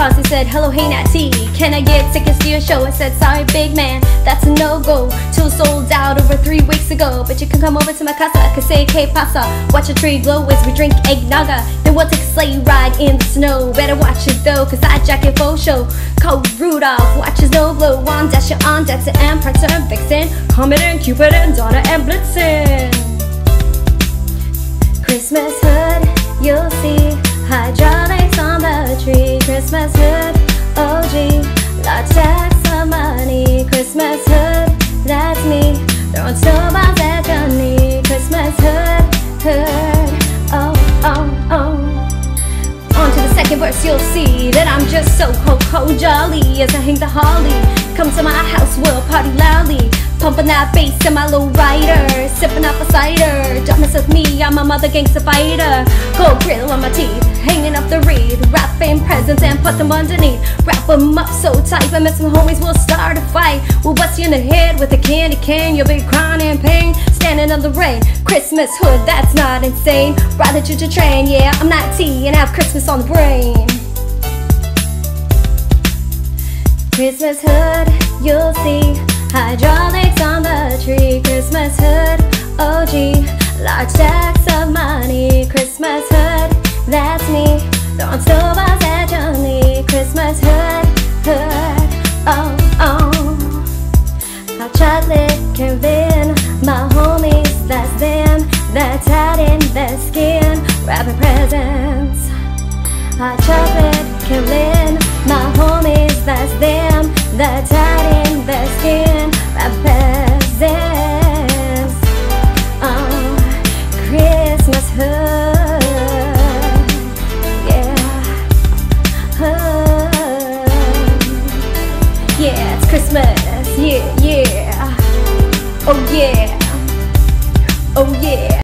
pause, he said, Hello, hey, Natty. Can I get tickets to your show? I said, Sorry, big man, that's a no go. Two sold out over three weeks ago. But you can come over to my casa, cause say, que pasa? Watch a tree glow as we drink eggnaga. Then we'll take a sleigh ride in the snow. Better watch it though, cause I jack it for show. Code Rudolph, watch his no glow on Dasher on Dancer and Prancer and Vixen. Comet and Cupid and Donner and Blitzen. Christmas hood, you'll see on verse, you'll see that I'm just so cold, jolly as I hang the holly. Come to my house, we'll party loudly. Pumping that bass in my low rider Sipping up a cider. Don't mess with me, I'm a mother gangster fighter Gold grill on my teeth Hanging up the reed. Wrapping presents and put them underneath. Wrap them up so tight When messing homies will start a fight. We'll bust you in the head with a candy cane. You'll be crying in pain Standing in the rain. Christmas hood, that's not insane. Ride the choo-choo train, yeah I'm not T and have Christmas on the brain. Christmas hood, you'll see Hydraulics on the tree, Christmas hood, OG Large stacks of money, Christmas hood, that's me Throwing snowballs at knee, Christmas hood, hood, oh, oh. Hot chocolate convene, That's in their skin, wrapping presents. Hot chocolate convene, my homies, that's them That's out in their skin. Wrapping presents. Oh, Christmas hood. Yeah, hood. Yeah, it's Christmas. Yeah, yeah. Oh yeah. Oh yeah.